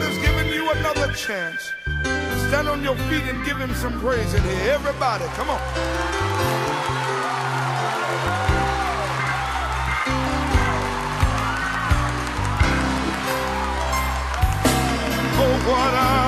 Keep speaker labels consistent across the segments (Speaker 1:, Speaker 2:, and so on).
Speaker 1: God has given you another chance. Stand on your feet and give him some praise in here. Everybody, come on. Oh, what a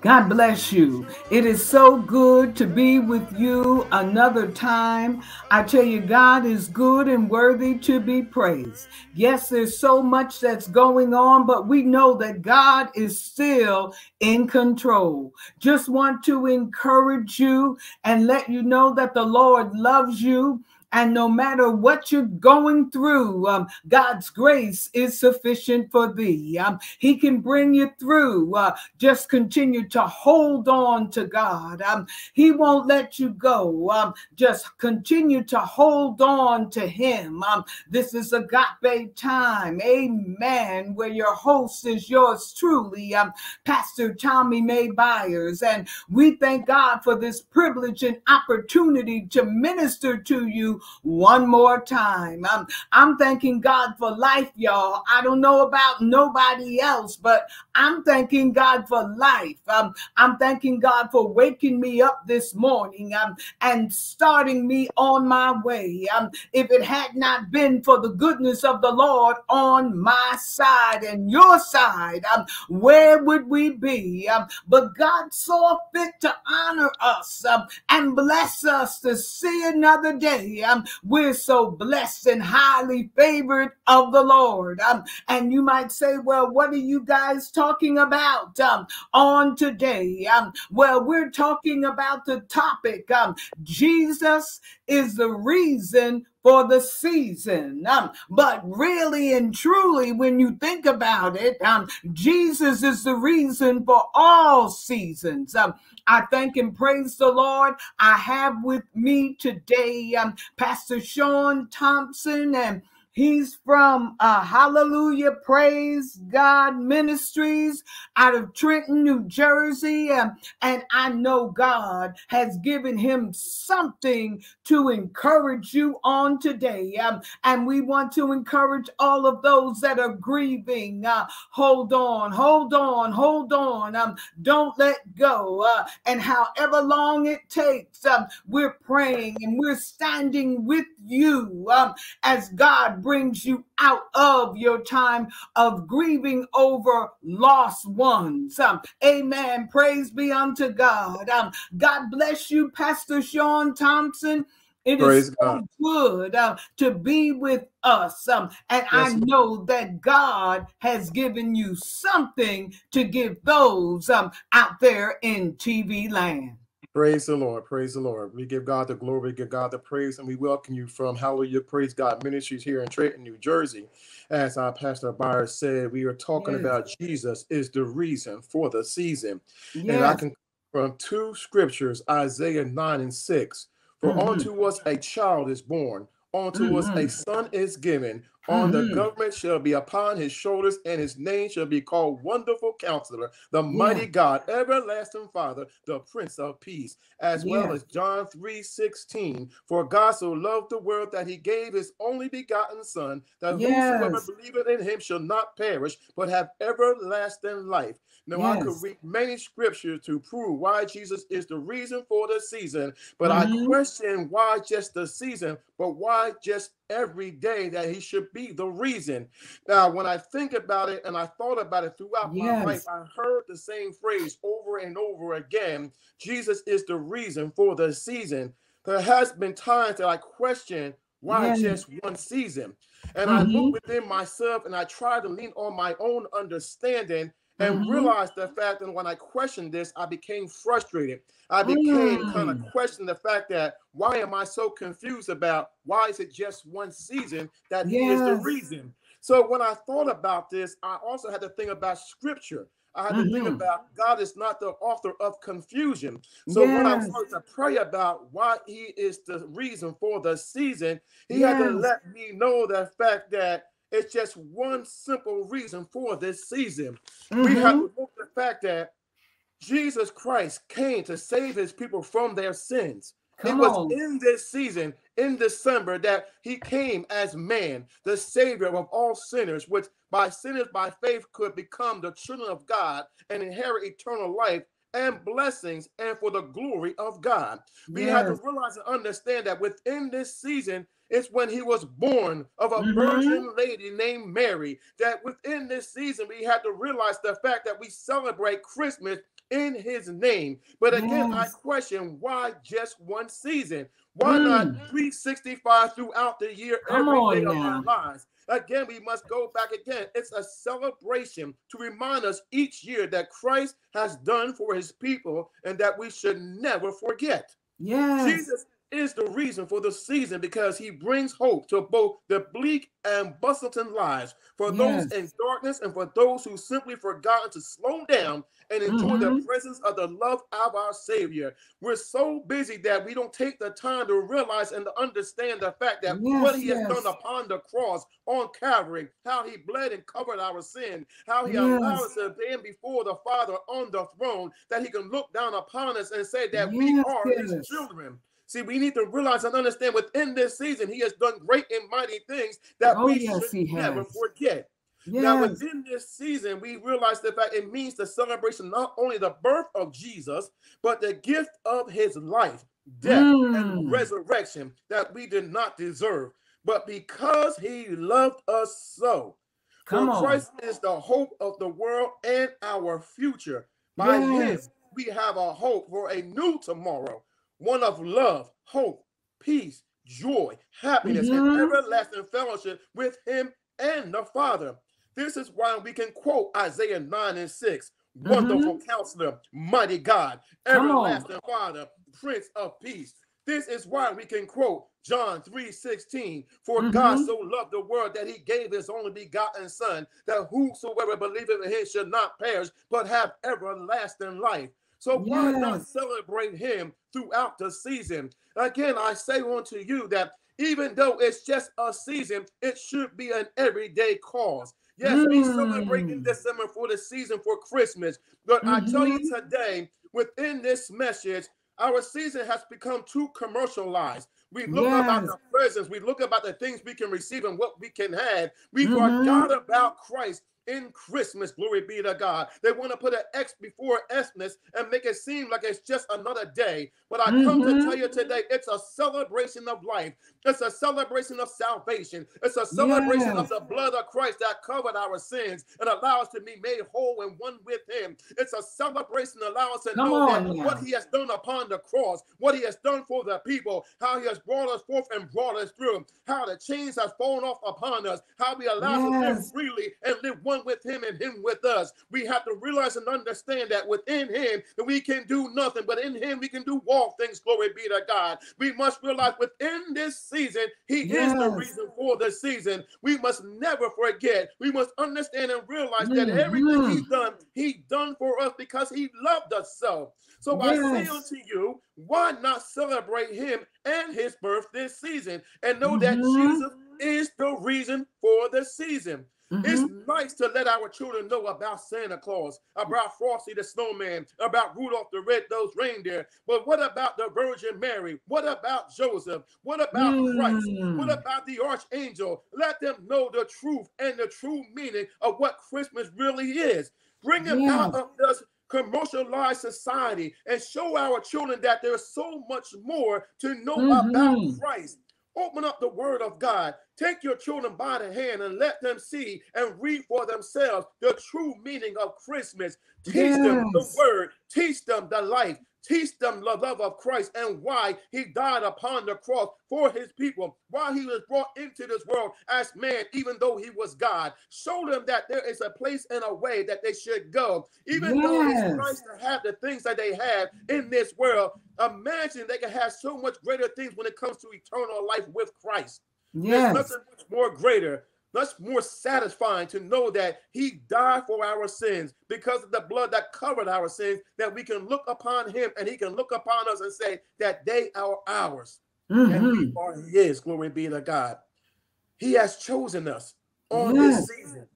Speaker 2: God bless you. It is so good to be with you another time. I tell you, God is good and worthy to be praised. Yes, there's so much that's going on, but we know that God is still in control. Just want to encourage you and let you know that the Lord loves you. And no matter what you're going through, um, God's grace is sufficient for thee. Um, he can bring you through. Uh, just continue to hold on to God. Um, he won't let you go. Um, just continue to hold on to Him. Um, this is agape time. Amen. Where your host is yours truly, um, Pastor Tommy May Byers. And we thank God for this privilege and opportunity to minister to you one more time. I'm, I'm thanking God for life, y'all. I don't know about nobody else, but I'm thanking God for life. I'm thanking God for waking me up this morning um, and starting me on my way. Um, if it had not been for the goodness of the Lord on my side and your side, um, where would we be? Um, but God saw fit to honor us um, and bless us to see another day. Um, we're so blessed and highly favored of the Lord. Um, and you might say, well, what are you guys talking about um, on today? Um, well, we're talking about the topic um, Jesus is the reason for the season. Um, but really and truly, when you think about it, um, Jesus is the reason for all seasons. Um, I thank and praise the Lord. I have with me today um, Pastor Sean Thompson and He's from uh, Hallelujah Praise God Ministries out of Trenton, New Jersey. Um, and I know God has given him something to encourage you on today. Um, and we want to encourage all of those that are grieving. Uh, hold on, hold on, hold on. Um, don't let go. Uh, and however long it takes, um, we're praying and we're standing with you um, as God brings you out of your time of grieving over lost ones. Um, amen. Praise be unto God. Um, God bless you, Pastor Sean Thompson. It
Speaker 3: Praise
Speaker 2: is so
Speaker 3: God.
Speaker 2: good uh, to be with us. Um, and I
Speaker 3: Yes, Lord.
Speaker 2: know that God has given you something to give those um, out there in TV land.
Speaker 3: Praise the Lord. Praise the Lord. We give God the glory, give God the praise, and we welcome you from Hallelujah Praise God Ministries here in Trenton, New Jersey. As our Pastor Byers said, we are talking
Speaker 2: Yes.
Speaker 3: about Jesus is the reason for the season. And I can from two scriptures, Isaiah 9 and 6. For
Speaker 2: Mhm.
Speaker 3: unto us a child is born, unto us a
Speaker 2: Mhm.
Speaker 3: son is given, on the
Speaker 2: Mhm.
Speaker 3: government shall be upon his shoulders, and his name shall be called Wonderful Counselor, the Mighty God, Everlasting Father, the Prince of Peace, as well as John 3 16. For God so loved the world that he gave his only begotten Son, that whosoever
Speaker 2: Yes.
Speaker 3: believeth in him shall not perish, but have everlasting life. Now, I could read many scriptures to prove why Jesus is the reason for the season, but I
Speaker 2: Mhm.
Speaker 3: question why just the season, but why just every day that he should be the reason. Now, when I think about it and I thought about it throughout my life, I heard the same phrase over and over again Jesus is the reason for the season. There has been times that I question why
Speaker 2: Yes.
Speaker 3: just one season. And I look
Speaker 2: Mhm.
Speaker 3: within myself and I try to lean on my own understanding and
Speaker 2: Mhm.
Speaker 3: realize the fact that when I questioned this, I became frustrated. I became kind of
Speaker 2: Mm.
Speaker 3: questioning the fact that why am I so confused about why is it just one season that he is the reason? So when I thought about this, I also had to think about scripture. I had to think
Speaker 2: Mhm.
Speaker 3: about God is not the author of confusion. So when I
Speaker 2: Yes.
Speaker 3: started to pray about why he is the reason for the season, he had to let me know the fact that it's just one simple reason for this season. Mm-hmm. We have to look at the fact that Jesus Christ came to save his people from their sins. Come it was on. in this season, in December, that he came as man, the savior of all sinners, which by sinners by faith could become the children of God and inherit eternal life and blessings and for the glory of God. We yes. have to realize and understand that within this season, it's when he was born of a mm-hmm. virgin lady named Mary. That within this season, we have to realize the fact that we celebrate Christmas in his name. But again, yes. I question why just one season? Why mm. not 365 throughout the year, Come every day of our lives? Again, we must go back again. It's a celebration to remind us each year that Christ has done for his people and that we should never forget.
Speaker 2: Yes.
Speaker 3: Jesus is the reason for the season because he brings hope to both the bleak and bustling lives for yes. those in darkness and for those who simply forgotten to slow down and enjoy mm-hmm. the presence of the love of our Savior. We're so busy that we don't take the time to realize and to understand the fact that yes, what He yes. has done upon the cross on Calvary, how He bled and covered our sin, how He allowed us to stand before the Father on the throne, that He can look down upon us and say that we are His children. See, we need to realize and understand within this season, He has done great and mighty things that oh, we yes, should never forget. Yes. Now, within this season, we realize the fact it means the celebration not only the birth of Jesus, but the gift of his life, death, mm. and resurrection that we did not deserve. But because he loved us so, Come for on. Christ is the hope of the world and our future. By yes. him, we have a hope for a new tomorrow one of love, hope, peace, joy, happiness, mm-hmm. and everlasting fellowship with Him and the Father. This is why we can quote Isaiah 9 and 6 mm-hmm. Wonderful counselor, mighty God, everlasting Father, Prince of Peace. This is why we can quote John 3 16. For mm-hmm. God so loved the world that he gave his only begotten Son, that whosoever believeth in him should not perish, but have everlasting life. So why yes. not celebrate him throughout the season? Again, I say unto you that even though it's just a season, it should be an everyday cause. Yes, mm. we celebrate in December for the season for Christmas. But mm-hmm. I tell you mm-hmm. today, within this message, our season has become too commercialized. We look yes. about the presents, we look about the things we can receive and what we can have. We mm-hmm. forgot about Christ in Christmas. Glory be to God. They want to put an X before Xmas and make it seem like it's just another day. But I come mm-hmm. to tell you today, it's a celebration of life. It's a celebration of salvation. It's a celebration yes. of the blood of Christ that covered our sins and allow us to be made whole and one with Him. It's a celebration that allows us to Come know on, that what He has done upon the cross, what He has done for the people, how He has brought us forth and brought us through, how the chains have fallen off upon us, how we allow yes. to live freely and live one with Him and Him with us. We have to realize and understand that within Him that we can do nothing, but in Him we can do all things. Glory be to God. We must realize within this season, He yes. is the reason for the season. We must never forget. We must understand and realize mm-hmm. that everything He's done, He done for us because He loved us so. So yes. I say unto you, why not celebrate Him and His birth this season and know mm-hmm. that Jesus is the reason for the season. Mm-hmm. It's nice to let our children know about Santa Claus, about Frosty the Snowman, about Rudolph the Red-Nosed Reindeer. But what about the Virgin Mary? What about Joseph? What about mm. Christ? What mm. about the Archangel? Let them know the truth and the true meaning of what Christmas really is. Bring them yeah. out of this commercialized society and show our children that there's so much more to know mm-hmm. about Christ. Open up the word of God. Take your children by the hand and let them see and read for themselves the true meaning of Christmas. Teach yes. them the word, teach them the life, Teach them the love of Christ and why he died upon the cross for his people, why he was brought into this world as man, even though he was God. Show them that there is a place and a way that they should go, even yes. though it's nice to have the things that they have in this world. Imagine they can have so much greater things when it comes to eternal life with Christ. Yes. There's nothing much more greater much more satisfying to know that he died for our sins because of the blood that covered our sins, that we can look upon him and he can look upon us and say that they are ours mm-hmm. and we are his. Glory be to God. He has chosen us. on yes. this season.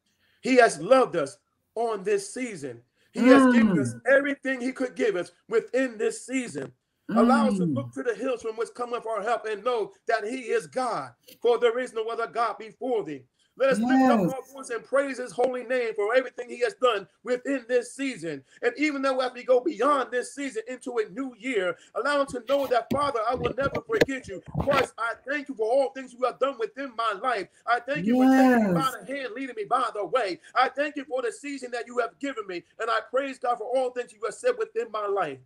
Speaker 3: He has loved us on this season. He mm. has given us mm. everything he could give us within this season. Mm. Allow us to look mm. to the hills from which cometh our help and know that he is God, for there is no other God before thee. Let us yes. lift up our voice and praise his holy name for everything he has done within this season. And even though as we go beyond this season into a new year, allow him to know that, Father, I will never forget you. Christ, I thank you for all things you have done within my life. I thank you yes. for taking me by the hand, leading me by the way. I thank you for the season that you have given me. And I praise God for all things you have said within my life.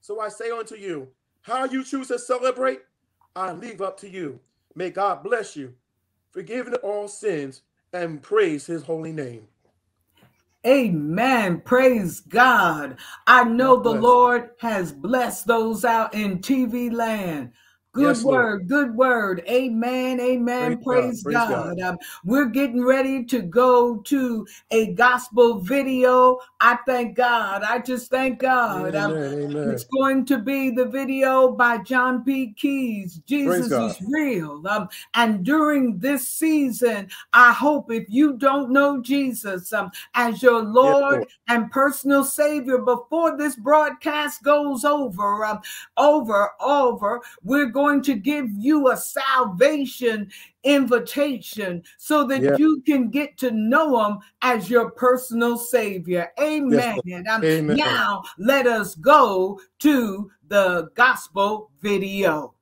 Speaker 3: So I say unto you, how you choose to celebrate, I leave up to you. May God bless you forgiving all sins, and praise his holy name.
Speaker 1: Amen. Praise God. I know the Lord has blessed those out in TV land. Good yes, word, Lord. good word. Amen, amen. Praise, Praise God. God. Um, we're getting ready to go to a gospel video. I thank God. I just thank God. Amen, um, amen. It's going to be the video by John P. Kee's. Jesus is real. Um, and during this season, I hope if you don't know Jesus um, as your Lord yes, and personal Savior before this broadcast goes over, um, over, over, we're going going to give you a salvation invitation so that yes. you can get to know him as your personal savior. Amen. Yes. Amen. Now, let us go to the gospel video.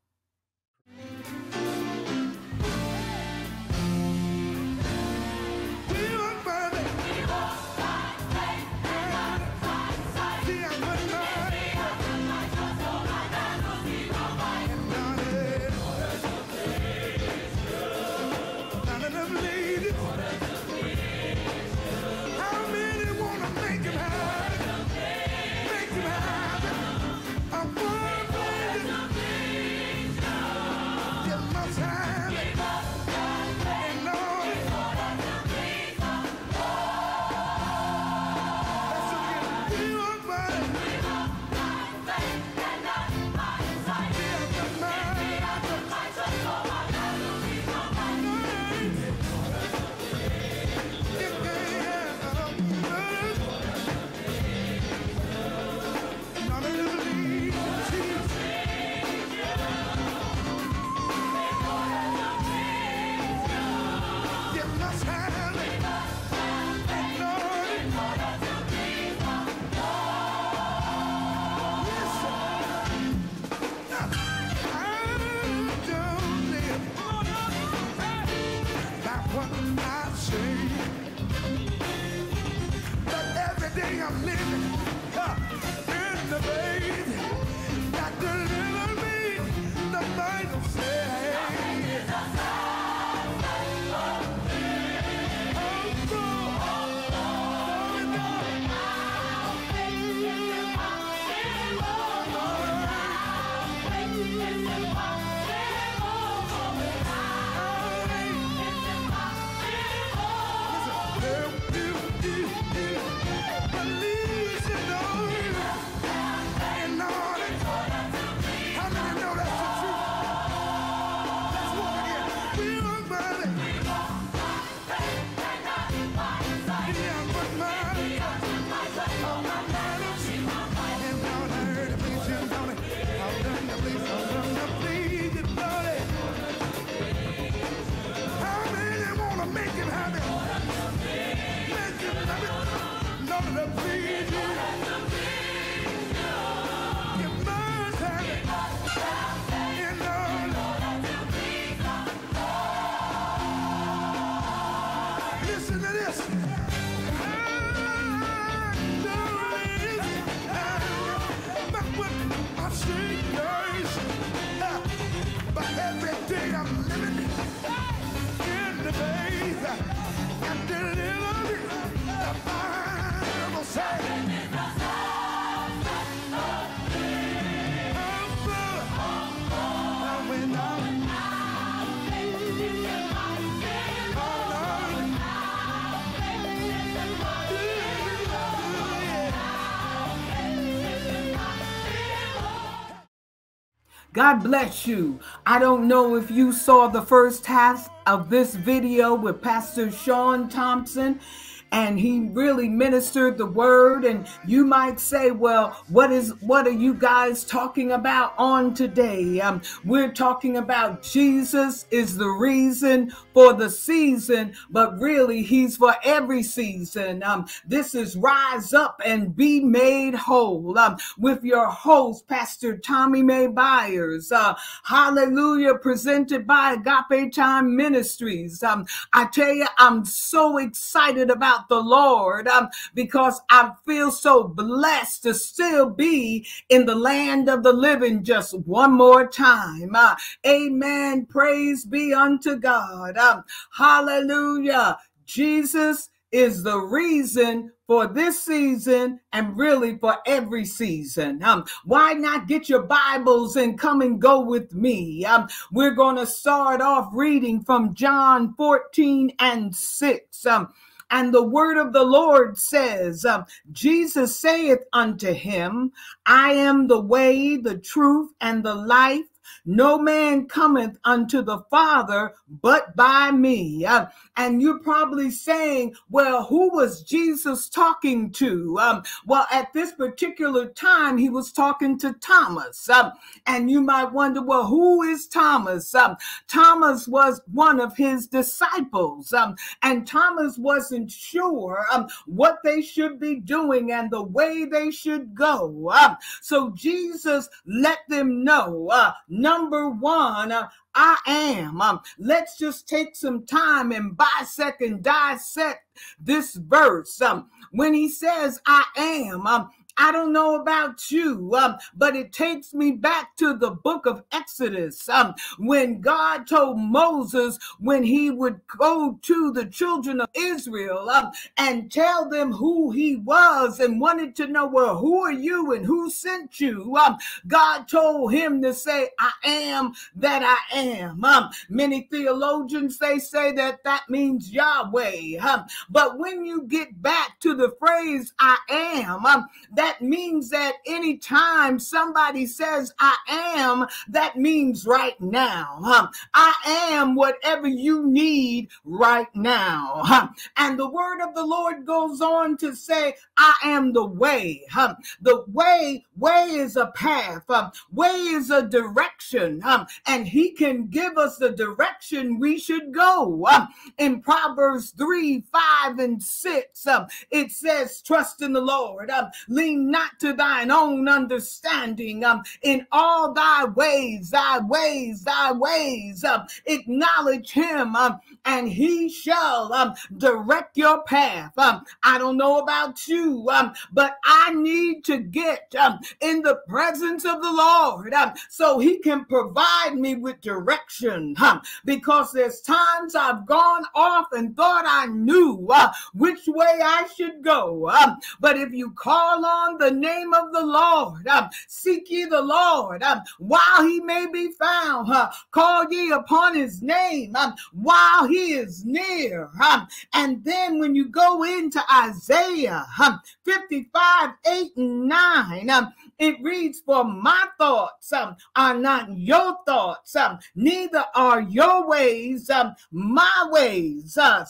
Speaker 2: God bless you. I don't know if you saw the first half of this video with Pastor Sean Thompson and he really ministered the word. And you might say well what is what are you guys talking about on today? Um, we're talking about jesus is the reason for the season but really he's for every season. Um, this is rise up and be made whole. Um, with your host pastor tommy may byers uh, hallelujah presented by agape time ministries. Um, i tell you i'm so excited about the Lord um, because I feel so blessed to still be in the land of the living just one more time. Uh, amen. Praise be unto God. Um, hallelujah. Jesus is the reason for this season and really for every season. Um, why not get your Bibles and come and go with me? Um, we're going to start off reading from John 14 and 6. Um, and the word of the Lord says, um, Jesus saith unto him, I am the way, the truth, and the life. No man cometh unto the Father but by me. Uh, and you're probably saying, well, who was Jesus talking to? Um, well, at this particular time, he was talking to Thomas. Um, and you might wonder, well, who is Thomas? Um, Thomas was one of his disciples. Um, and Thomas wasn't sure um, what they should be doing and the way they should go. Um, so Jesus let them know, uh, number one, uh, I am. Um, let's just take some time and bisect and dissect this verse. Um, when he says, I am, um, I don't know about you, um, but it takes me back to the book of Exodus um, when God told Moses when he would go to the children of Israel um, and tell them who he was and wanted to know, well, who are you and who sent you? Um, God told him to say, I am that I am. Um, many theologians, they say that that means Yahweh. Um, but when you get back to the phrase I am, that that means that anytime somebody says I am, that means right now. I am whatever you need right now. And the word of the Lord goes on to say, I am the way. The way, way is a path. Way is a direction. And he can give us the direction we should go. In Proverbs 3, 5, and 6, it says, trust in the Lord. Lean not to thine own understanding. Um, in all thy ways, thy ways, thy ways, um, acknowledge him, um, and he shall um, direct your path. Um, I don't know about you, um, but I need to get um, in the presence of the Lord um, so he can provide me with direction. Um, because there's times I've gone off and thought I knew uh, which way I should go. Um, but if you call on the name of the Lord. Um, seek ye the Lord um, while he may be found. Uh, call ye upon his name um, while he is near. And then when you go into Isaiah um, 55, 8, and 9, um, it reads, For my thoughts um, are not your thoughts, um, neither are your ways um, my ways, uh,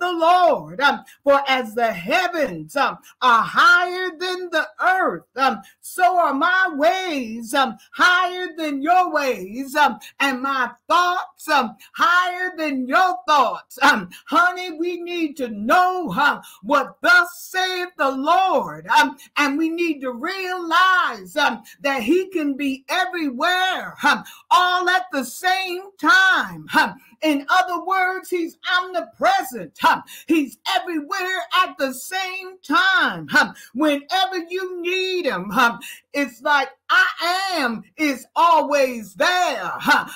Speaker 2: the Lord. For as the heavens are higher than the earth, um, so are my ways um, higher than your ways, um, and my thoughts um, higher than your thoughts. Um, honey, we need to know uh, what thus saith the Lord, um, and we need to realize um, that He can be everywhere, um, all at the same time. Um, in other words, he's omnipresent. He's everywhere at the same time. Whenever you need him, it's like I am is always there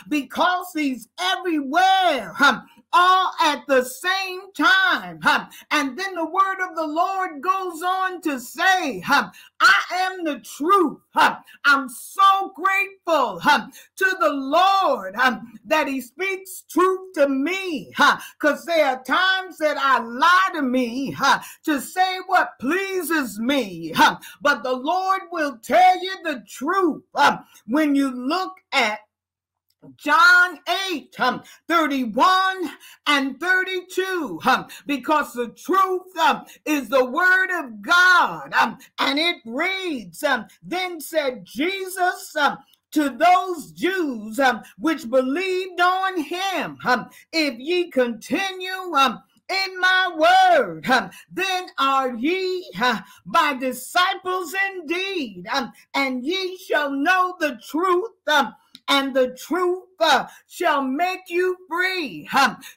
Speaker 2: because he's everywhere all at the same time. And then the word of the Lord goes on to say, I am the truth. I'm so grateful to the Lord that He speaks truth to me because there are times that I lie to me to say what pleases me. But the Lord will tell you the truth when you look at John 8, um, 31 and 32, um, because the truth um, is the word of God. Um, and it reads, um, Then said Jesus, um, to those Jews which believed on him, if ye continue in my word, um, then are ye uh, my disciples indeed, um, and ye shall know the truth, um, and the truth uh, shall make you free.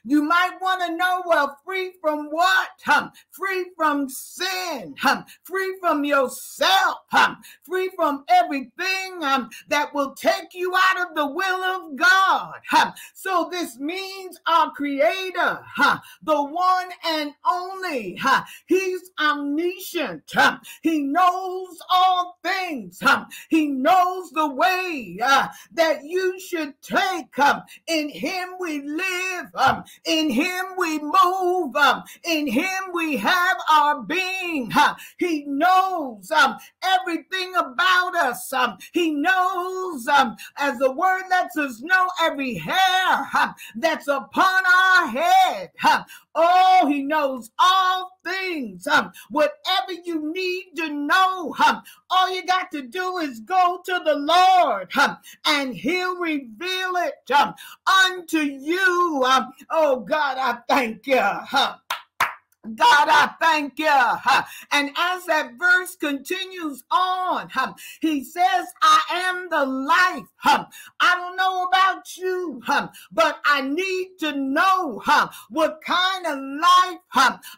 Speaker 2: You might want to know, well, free from what? Free from sin, free from yourself, free from everything um, that will take you out of the will of God. So this means our creator, huh, the one and only, huh, he's omniscient. Huh, he knows all things. Huh, he knows the way uh, that you should take um, in him we live. Um, in him we move. Um, in him we have our being. Uh, he knows um, everything about us. Um, he knows, um, as the word lets us know, every hair um, that's upon our head. Um, Oh, he knows all things. Um, whatever you need to know, um, all you got to do is go to the Lord and he'll reveal it um, unto you. Oh, God, I thank you. Um, God, I thank you. And as that verse continues on, he says, I am the life. I don't know about you, but I need to know what kind of life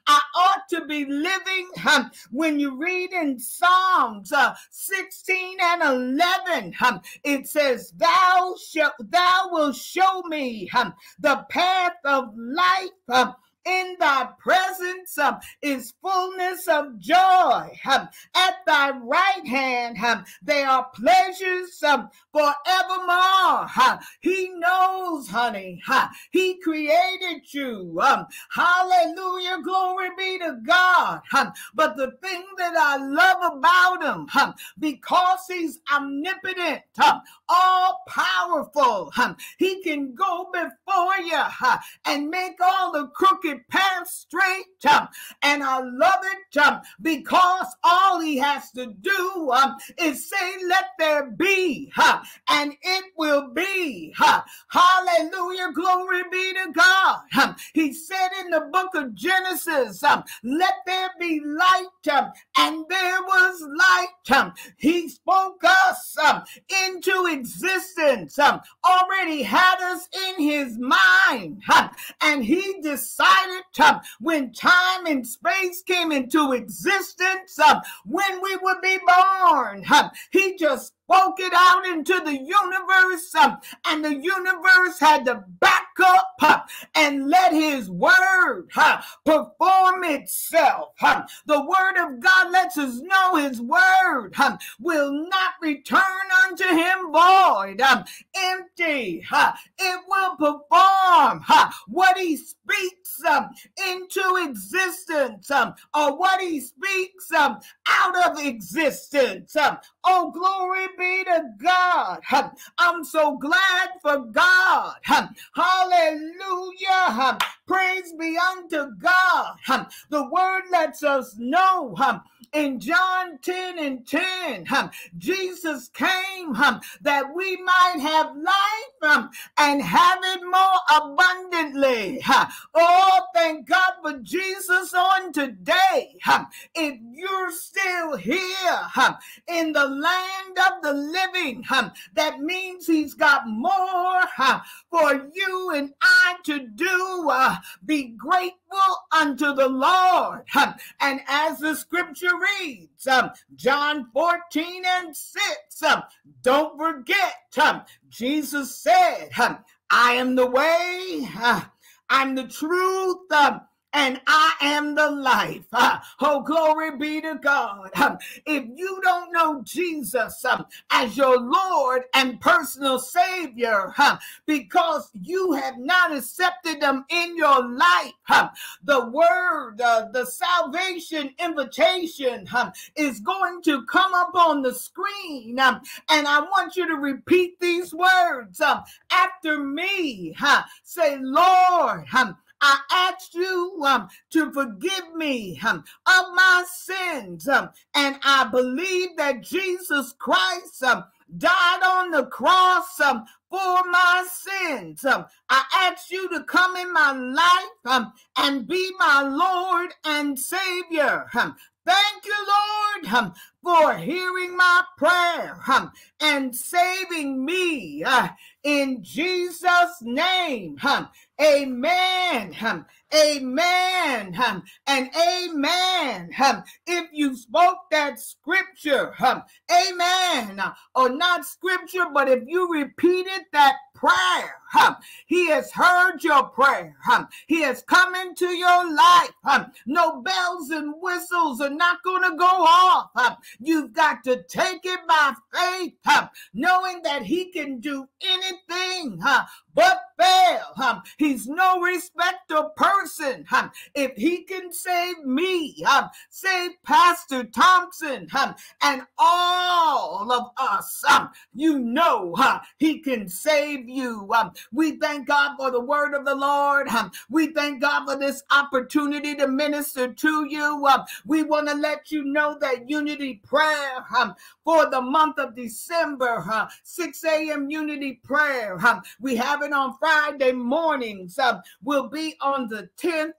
Speaker 2: I ought to be living. When you read in Psalms uh, 16 and 11, it says, Thou shalt, thou will show me the path of life in thy presence um, is fullness of joy. Um, at thy right hand, um, there are pleasures um, forevermore. He knows, honey. He created you. Um, hallelujah. Glory be to God. But the thing that I love about him, because he's omnipotent, all powerful, he can go before you and make all the crooked paths straight. And I love it because all he has to do um, is say, Let there be, and it will be. Hallelujah. Glory be to God. He said in the book of Genesis, Let there be light, and there was light. He spoke us into existence, already had us in his mind, and he decided when time and space came into existence, when we would be born. He just spoke it out into the universe, um, and the universe had to back up uh, and let his word uh, perform itself. Um, the word of God lets us know his word will not return unto him void, empty. It will perform what he speaks into existence or what he speaks out of existence. Oh, glory be to God. I'm so glad for God. Hallelujah. Praise be unto God. The word lets us know in John 10 and 10, Jesus came that we might have life and have it more abundantly. Oh, thank God for Jesus on today. If you're still here in the land of the living, that means He's got more for you and I to do. Uh, Be grateful unto the Lord. And as the scripture reads, um, John 14 and 6, um, don't forget, um, Jesus said, I am the way, I'm the truth. And I am the life. Uh, oh, glory be to God. Um, if you don't know Jesus um, as your Lord and personal Savior, um, because you have not accepted them in your life, the word, uh, the salvation invitation is going to come up on the screen. And I want you to repeat these words after me. Say, Lord, I ask you um, to forgive me um, of my sins. Um, and I believe that Jesus Christ um, died on the cross um, for my sins. Um, I ask you to come in my life um, and be my Lord and Savior. Thank you, Lord, for hearing my prayer and saving me uh, in Jesus' name. Amen. Amen. And amen. If you spoke that scripture, amen. Uh, or not scripture, but if you repeated that prayer, he has heard your prayer. He has come into your life. No bells and whistles are not going to go off. You've got to take it by faith, knowing that he can do anything but fail. He's no respecter person. If he can save me, save Pastor Thompson, and all of us, you know he can save you. We thank God for the word of the Lord. We thank God for this opportunity to minister to you. We want to let you know that unity prayer for the month of December, 6 a.m. unity prayer. We have it on Friday mornings. We'll be on the 10th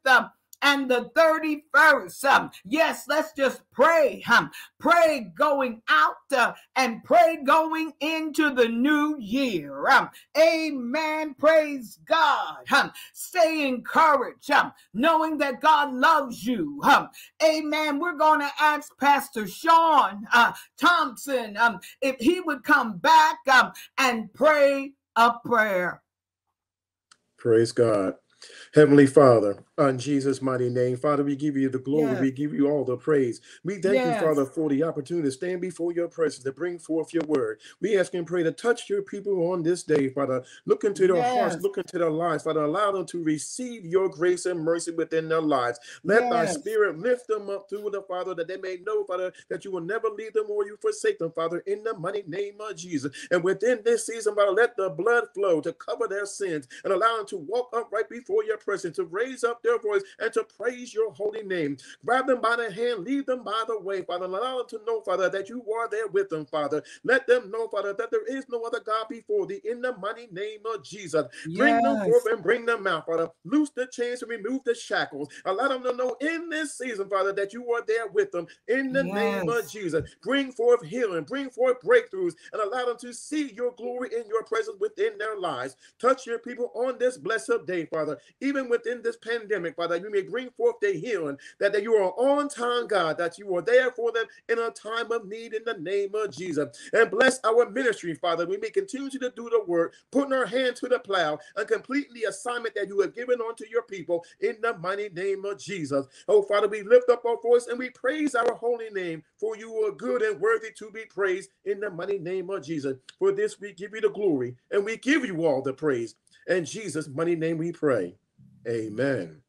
Speaker 2: and the 31st. Um, yes, let's just pray. Um, pray going out uh, and pray going into the new year. Um, amen. Praise God. Stay encouraged, knowing that God loves you. Amen. We're going to ask Pastor Sean uh, Thompson um, if he would come back um, and pray a prayer.
Speaker 3: Praise God. Heavenly Father, in Jesus' mighty name, Father, we give you the glory. Yes. We give you all the praise. We thank yes. you, Father, for the opportunity to stand before your presence, to bring forth your word. We ask and pray to touch your people on this day, Father. Look into their yes. hearts, look into their lives, Father. Allow them to receive your grace and mercy within their lives. Let thy spirit lift them up through the Father, that they may know, Father, that you will never leave them or you forsake them, Father, in the mighty name of Jesus. And within this season, Father, let the blood flow to cover their sins and allow them to walk up right before your presence, to raise up their voice and to praise your holy name. Grab them by the hand, lead them by the way, Father, allow them to know, Father, that you are there with them, Father. Let them know, Father, that there is no other God before thee in the mighty name of Jesus. Yes. Bring them forth and bring them out, Father. Loose the chains and remove the shackles. Allow them to know in this season, Father, that you are there with them in the yes. name of Jesus. Bring forth healing, bring forth breakthroughs, and allow them to see your glory in your presence within their lives. Touch your people on this blessed day, Father, even within this pandemic, Father, you may bring forth their healing, that, that you are on time, God, that you are there for them in a time of need in the name of Jesus. And bless our ministry, Father. We may continue to do the work, putting our hand to the plow and complete the assignment that you have given unto your people in the mighty name of Jesus. Oh, Father, we lift up our voice and we praise our holy name, for you are good and worthy to be praised in the mighty name of Jesus. For this we give you the glory and we give you all the praise. In Jesus' mighty name we pray. Amen.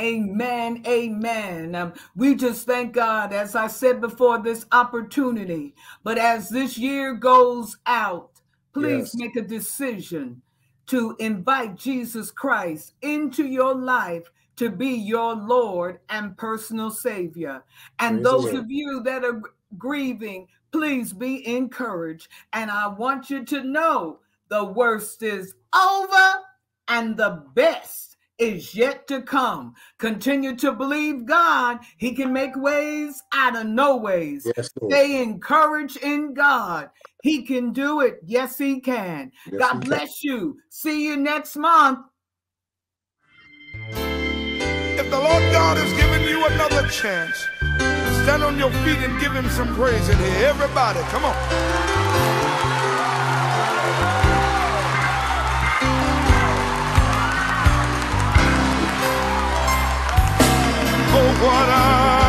Speaker 2: Amen. Amen. Um, we just thank God, as I said before, this opportunity. But as this year goes out, please yes. make a decision to invite Jesus Christ into your life to be your Lord and personal Savior. And Praise those of you that are grieving, please be encouraged. And I want you to know the worst is over and the best is yet to come. Continue to believe God. He can make ways out of no ways. Yes, Stay encouraged in God. He can do it. Yes, He can. Yes, God he bless can. you. See you next month.
Speaker 1: If the Lord God has given you another chance, stand on your feet and give Him some praise in here. Everybody, come on. vou orar.